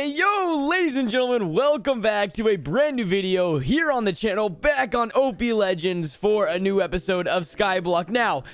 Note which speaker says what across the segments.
Speaker 1: Hey yo, ladies and gentlemen, welcome back to a brand new video here on the channel, back on OP Legends for a new episode of Skyblock. Now,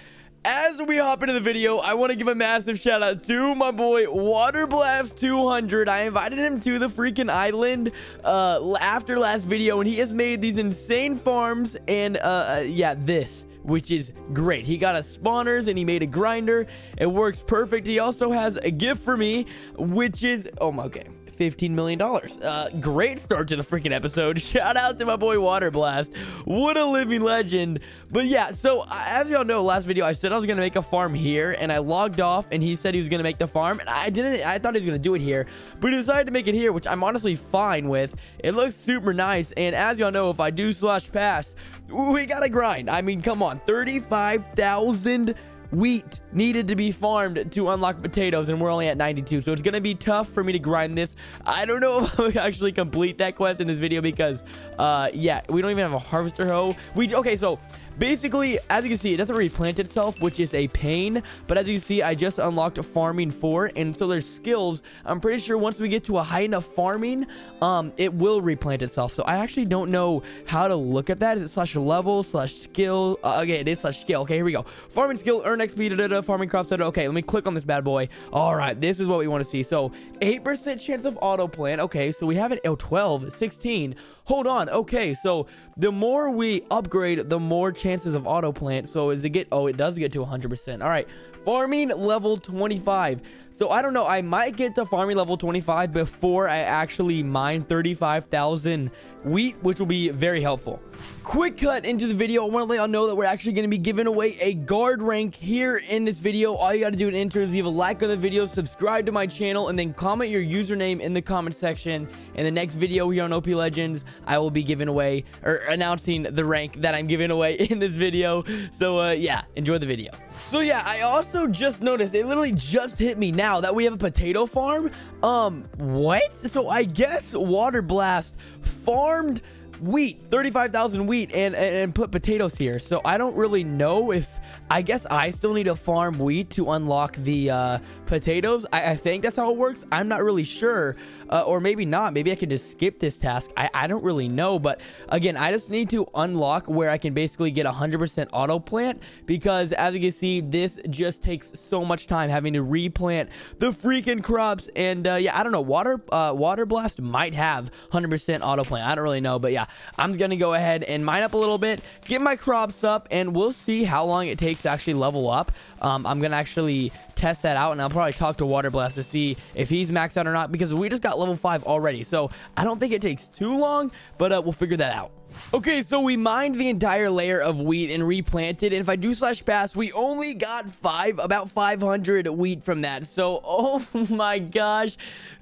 Speaker 1: as we hop into the video, I want to give a massive shout out to my boy Waterblast200. I invited him to the freaking island uh, after last video, and he has made these insane farms and, uh, uh yeah, this which is great. He got a spawners and he made a grinder. It works perfect. He also has a gift for me, which is, oh my, okay. $15 million. Uh, great start to the freaking episode. Shout out to my boy Water Blast. What a living legend. But yeah, so uh, as y'all know, last video, I said I was going to make a farm here and I logged off and he said he was going to make the farm and I didn't, I thought he was going to do it here, but he decided to make it here, which I'm honestly fine with. It looks super nice. And as y'all know, if I do slash pass, we got to grind. I mean, come on, 35,000 wheat needed to be farmed to unlock potatoes and we're only at 92 so it's gonna be tough for me to grind this. I don't know if i'll actually complete that quest in this video because uh yeah we don't even have a harvester hoe. We okay so Basically, as you can see, it doesn't replant itself, which is a pain. But as you see, I just unlocked farming 4. And so there's skills. I'm pretty sure once we get to a high enough farming, um, it will replant itself. So I actually don't know how to look at that. Is it slash level, slash skill? Uh, okay, it is slash skill. Okay, here we go. Farming skill, earn XP, da, da, da, farming crops, da, da. Okay, let me click on this bad boy. All right, this is what we want to see. So 8% chance of auto plant. Okay, so we have it, oh, 12, 16. Hold on. Okay, so the more we upgrade, the more chances of auto plant. So is it get, oh, it does get to 100%. All right, farming level 25. So I don't know. I might get to farming level 25 before I actually mine 35,000 wheat, which will be very helpful. Quick cut into the video. I want to let y'all know that we're actually going to be giving away a guard rank here in this video. All you got to do to enter is leave a like on the video, subscribe to my channel, and then comment your username in the comment section. In the next video here on OP Legends, I will be giving away or announcing the rank that I'm giving away in this video. So uh, yeah, enjoy the video. So yeah, I also just noticed, it literally just hit me now that we have a potato farm. Um, what? So I guess Water Blast farmed wheat 35,000 wheat and, and, and put potatoes here. So I don't really know if I guess I still need to farm wheat to unlock the uh, potatoes. I, I, think that's how it works. I'm not really sure. Uh, or maybe not. Maybe I can just skip this task. I, I don't really know. But again, I just need to unlock where I can basically get 100% auto plant. Because as you can see, this just takes so much time having to replant the freaking crops. And uh, yeah, I don't know. Water, uh, Water Blast might have 100% auto plant. I don't really know. But yeah, I'm going to go ahead and mine up a little bit. Get my crops up. And we'll see how long it takes to actually level up. Um, I'm going to actually test that out and I'll probably talk to Water Blast to see if he's maxed out or not because we just got level 5 already. So I don't think it takes too long, but uh, we'll figure that out. Okay, so we mined the entire layer of wheat and replanted. And if I do slash pass, we only got five, about 500 wheat from that. So, oh my gosh.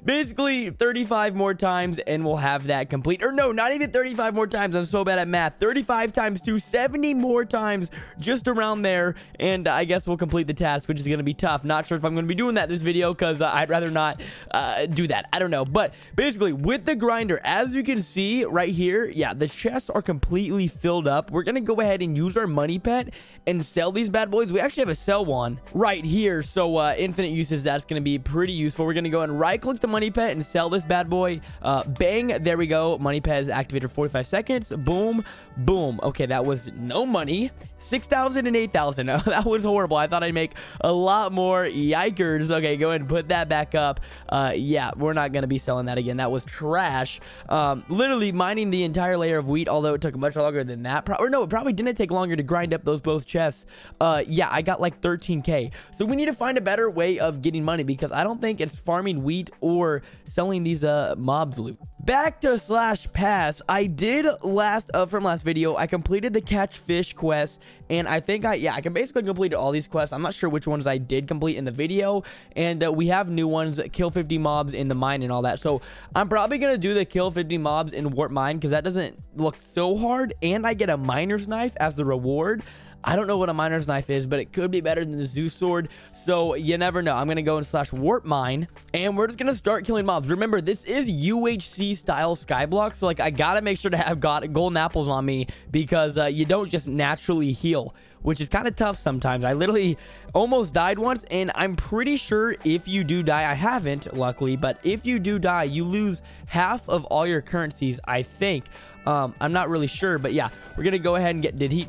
Speaker 1: Basically, 35 more times and we'll have that complete. Or no, not even 35 more times. I'm so bad at math. 35 times 2, 70 more times just around there. And I guess we'll complete the task, which is going to be tough. Not sure if I'm going to be doing that this video because uh, I'd rather not uh, do that. I don't know. But basically, with the grinder, as you can see right here, yeah, the chests are completely filled up. We're going to go ahead and use our money pet and sell these bad boys. We actually have a sell one right here. So uh, infinite uses, that's going to be pretty useful. We're going to go and right click the money pet and sell this bad boy. Uh, bang, there we go. Money pet is activated for 45 seconds. Boom, boom. Okay, that was no money. 6,000 and 8,000. Oh, that was horrible. I thought I'd make a lot more. Yikers. Okay, go ahead and put that back up. Uh, yeah, we're not going to be selling that again. That was trash. Um, literally mining the entire layer of wheat, although it took much longer than that. Pro or no, it probably didn't take longer to grind up those both chests. Uh, yeah, I got like 13k. So we need to find a better way of getting money because I don't think it's farming wheat or selling these uh, mobs loot. Back to slash pass. I did last uh, from last video. I completed the catch fish quest, and I think I yeah I can basically complete all these quests. I'm not sure which ones I did complete in the video, and uh, we have new ones: kill 50 mobs in the mine and all that. So I'm probably gonna do the kill 50 mobs in warp mine because that doesn't look so hard, and I get a miner's knife as the reward. I don't know what a miner's knife is, but it could be better than the Zeus sword. So you never know. I'm going to go and slash warp mine and we're just going to start killing mobs. Remember, this is UHC style skyblock. So like I got to make sure to have got golden apples on me because uh, you don't just naturally heal which is kind of tough sometimes. I literally almost died once, and I'm pretty sure if you do die, I haven't, luckily, but if you do die, you lose half of all your currencies, I think. Um, I'm not really sure, but yeah, we're gonna go ahead and get. Did he?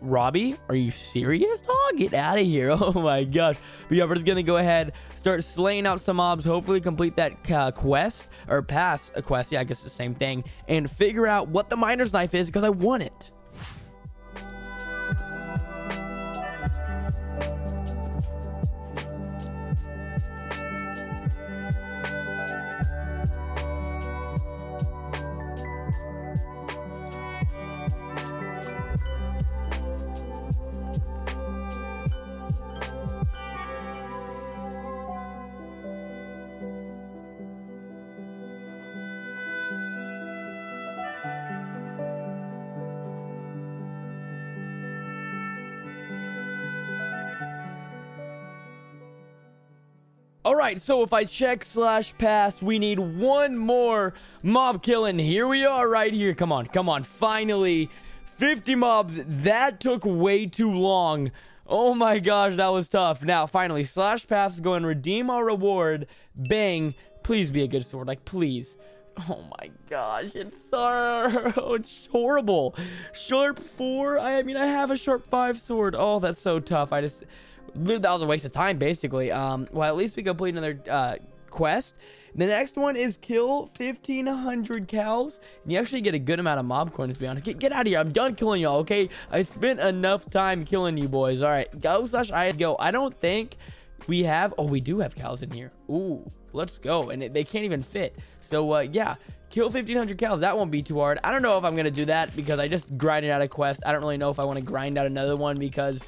Speaker 1: Robbie, are you serious, dog? Get out of here! Oh my gosh! But yeah, we're just gonna go ahead, start slaying out some mobs. Hopefully, complete that uh, quest or pass a quest. Yeah, I guess the same thing, and figure out what the miner's knife is because I want it. All right, so if I check slash pass, we need one more mob killing. Here we are right here. Come on, come on. Finally, 50 mobs. That took way too long. Oh my gosh, that was tough. Now, finally, slash pass is going to redeem our reward. Bang. Please be a good sword. Like, please. Oh my gosh, it's so it's horrible. Sharp 4? I mean, I have a sharp 5 sword. Oh, that's so tough. I just that was a waste of time, basically. Um, well, at least we complete another uh, quest. The next one is kill 1,500 cows. And you actually get a good amount of mob coins, to be honest. Get, get out of here. I'm done killing y'all, okay? I spent enough time killing you boys. All right, go slash I go. I don't think we have... Oh, we do have cows in here. Ooh, let's go. And it, they can't even fit. So, uh, yeah, kill 1,500 cows. That won't be too hard. I don't know if I'm going to do that because I just grinded out a quest. I don't really know if I want to grind out another one because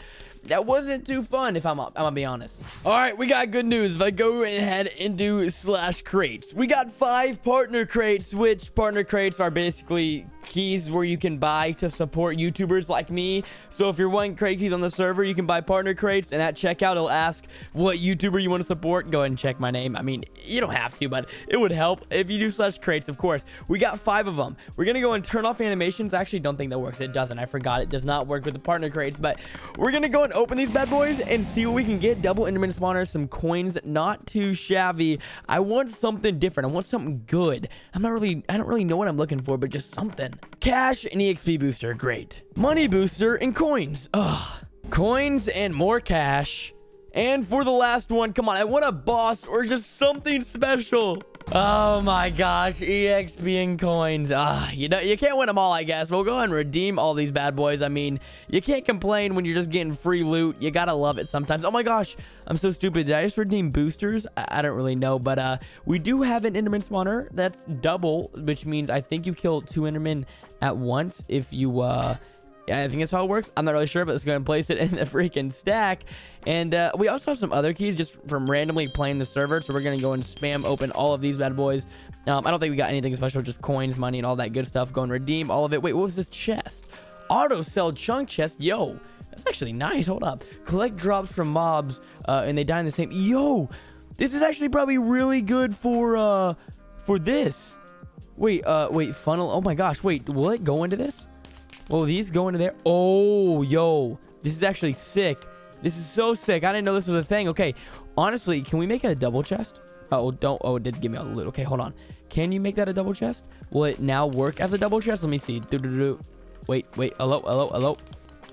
Speaker 1: that wasn't too fun if I'm, I'm gonna be honest. All right, we got good news. If I go ahead and do slash crates, we got five partner crates, which partner crates are basically keys where you can buy to support YouTubers like me. So if you're wanting crate keys on the server, you can buy partner crates and at checkout, it'll ask what YouTuber you want to support. Go ahead and check my name. I mean, you don't have to, but it would help if you do slash crates, of course. We got five of them. We're going to go and turn off animations. I actually don't think that works. It doesn't. I forgot. It does not work with the partner crates, but we're going to go and open these bad boys and see what we can get. Double Enderman spawners, some coins, not too shabby. I want something different. I want something good. I'm not really, I don't really know what I'm looking for, but just something. Cash and EXP booster, great. Money booster and coins. Ugh. Coins and more cash. And for the last one, come on, I want a boss or just something special. Oh my gosh, EXP and coins. Ah, you know, you can't win them all, I guess. We'll go ahead and redeem all these bad boys. I mean, you can't complain when you're just getting free loot. You gotta love it sometimes. Oh my gosh, I'm so stupid. Did I just redeem boosters? I, I don't really know, but uh, we do have an Enderman spawner that's double, which means I think you kill two Endermen at once if you uh I think that's how it works. I'm not really sure, but let's go and place it in the freaking stack. And uh, we also have some other keys just from randomly playing the server. So we're going to go and spam open all of these bad boys. Um, I don't think we got anything special, just coins, money, and all that good stuff. Go and redeem all of it. Wait, what was this chest? Auto sell chunk chest. Yo, that's actually nice. Hold up. Collect drops from mobs uh, and they die in the same. Yo, this is actually probably really good for uh, for this. Wait, uh, wait, funnel. Oh my gosh, wait, will it go into this? Oh, these go into there. Oh, yo. This is actually sick. This is so sick. I didn't know this was a thing. Okay. Honestly, can we make it a double chest? Oh, don't. Oh, it did give me a loot. Okay, hold on. Can you make that a double chest? Will it now work as a double chest? Let me see. Do, do, do. Wait, wait. Hello, hello, hello.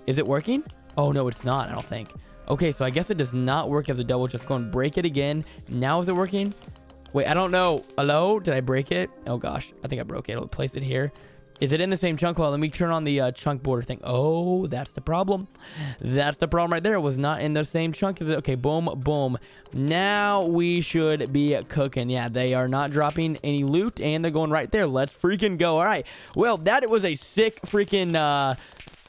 Speaker 1: Is it working? Oh, no, it's not. I don't think. Okay, so I guess it does not work as a double chest. Go and break it again. Now is it working? Wait, I don't know. Hello? Did I break it? Oh, gosh. I think I broke it. I'll place it here. Is it in the same chunk? Well, let me turn on the uh, chunk border thing. Oh, that's the problem. That's the problem right there. It was not in the same chunk. Is it? Okay, boom, boom. Now we should be cooking. Yeah, they are not dropping any loot, and they're going right there. Let's freaking go. All right. Well, that was a sick freaking... Uh,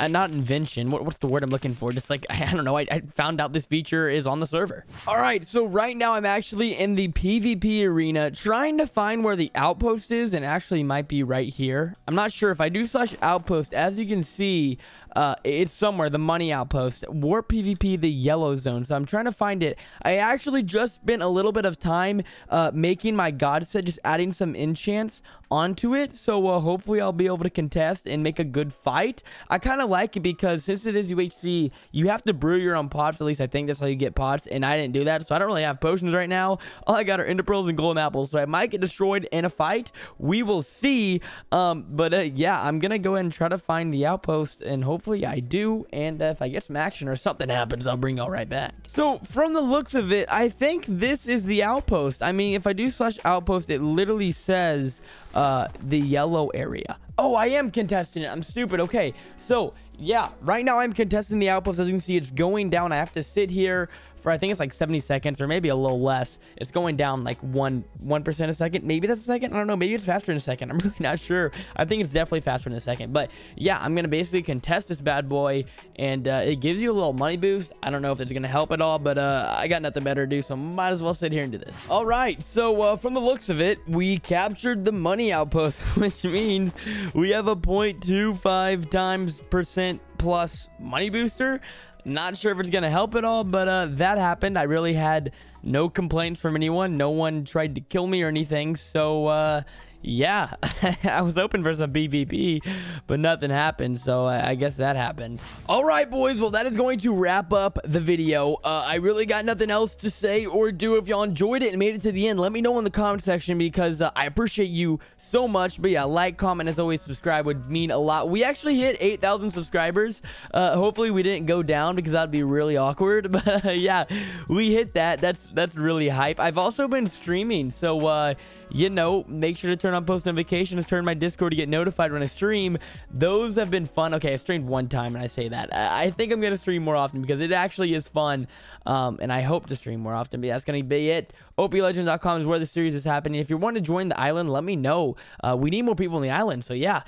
Speaker 1: uh, not invention. What, what's the word I'm looking for? Just like, I, don't know. I, I, found out this feature is on the server. All right. So right now I'm actually in the PvP arena trying to find where the outpost is and actually might be right here. I'm not sure if I do slash outpost. As you can see, uh, it's somewhere, the money outpost. Warp PvP, the yellow zone. So I'm trying to find it. I actually just spent a little bit of time uh, making my god set, just adding some enchants onto it. So uh, hopefully I'll be able to contest and make a good fight. I kind of like it because since it is UHC, you have to brew your own pots. At least I think that's how you get pots. And I didn't do that. So I don't really have potions right now. All I got are ender pearls and golden apples. So I might get destroyed in a fight. We will see. Um, but uh, yeah, I'm going to go ahead and try to find the outpost. And hopefully I do. And uh, if I get some action or something happens, I'll bring y'all right back. So from the looks of it, I think this is the outpost. I mean, if I do slash outpost, it literally says uh, the yellow area. Oh, I am contesting it. I'm stupid. Okay, so yeah, right now I'm contesting the outpost. As you can see, it's going down. I have to sit here for I think it's like 70 seconds or maybe a little less. It's going down like one one percent a second. Maybe that's a second. I don't know. Maybe it's faster in a second. I'm really not sure. I think it's definitely faster in a second. But yeah, I'm gonna basically contest this bad boy, and uh, it gives you a little money boost. I don't know if it's gonna help at all, but uh, I got nothing better to do, so might as well sit here and do this. All right. So uh, from the looks of it, we captured the money outpost, which means we have a 0.25 times percent plus money booster. Not sure if it's going to help at all, but uh, that happened. I really had no complaints from anyone. No one tried to kill me or anything. So, uh, yeah, I was hoping for some PvP, but nothing happened, so I guess that happened. All right, boys, well, that is going to wrap up the video. Uh, I really got nothing else to say or do. If y'all enjoyed it and made it to the end, let me know in the comment section because uh, I appreciate you so much. But yeah, like, comment, as always, subscribe would mean a lot. We actually hit 8,000 subscribers. Uh, hopefully, we didn't go down because that'd be really awkward. But yeah, we hit that. That's that's really hype. I've also been streaming, so uh, you know, make sure to turn on post notifications, turn my Discord to get notified when I stream. Those have been fun. Okay, I streamed one time and I say that. I think I'm going to stream more often because it actually is fun. Um, and I hope to stream more often. But that's going to be it. OPLegends.com is where the series is happening. If you want to join the island, let me know. Uh, we need more people in the island. So yeah,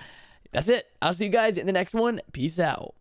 Speaker 1: that's it. I'll see you guys in the next one. Peace out.